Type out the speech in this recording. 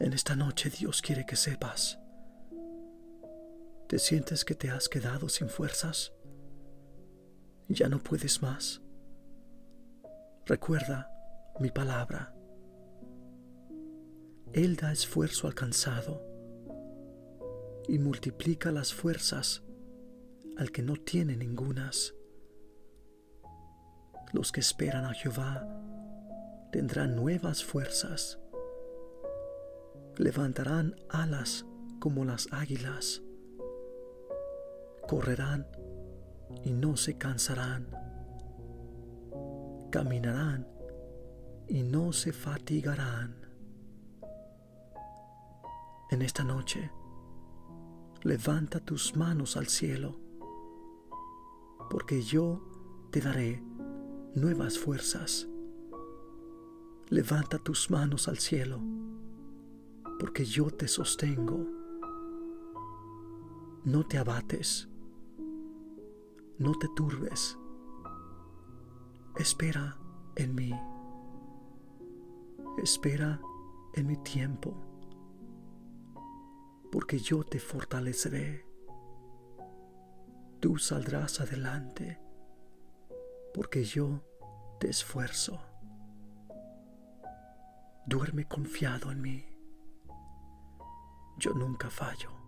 En esta noche Dios quiere que sepas. ¿Te sientes que te has quedado sin fuerzas? Ya no puedes más. Recuerda mi palabra. Él da esfuerzo alcanzado y multiplica las fuerzas al que no tiene ningunas. Los que esperan a Jehová tendrán nuevas fuerzas, levantarán alas como las águilas, correrán y no se cansarán, caminarán y no se fatigarán. En esta noche, levanta tus manos al cielo, porque yo te daré nuevas fuerzas. Levanta tus manos al cielo, porque yo te sostengo. No te abates, no te turbes. Espera en mí. Espera en mi tiempo, porque yo te fortaleceré. Tú saldrás adelante porque yo te esfuerzo. Duerme confiado en mí. Yo nunca fallo.